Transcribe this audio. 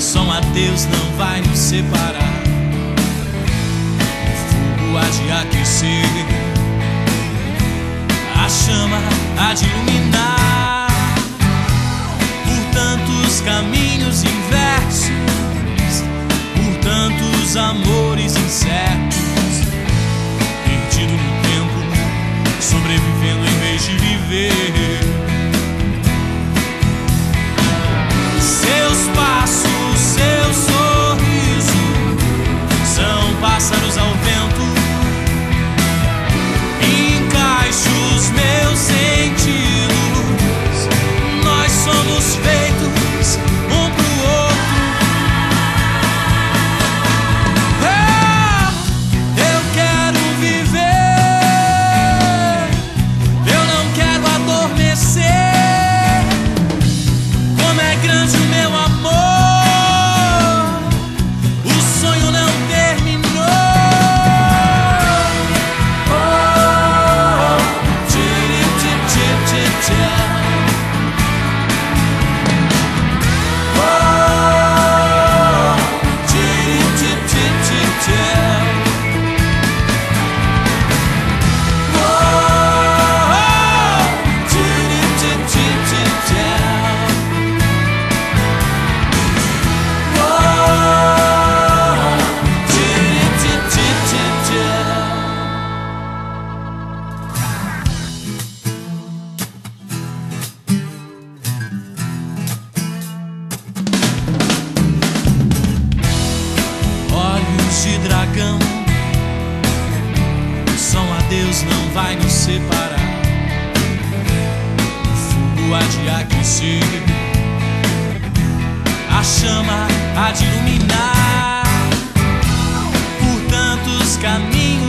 Só um adeus não vai nos separar. O fogo há de aquecer, a chama há de iluminar. Por tantos caminhos inversos, por tantos amores incertos, perdido no tempo, sobrevivendo em vez de viver. Vai nos separar. O fogo há de aquecer a chama há de iluminar por tantos caminhos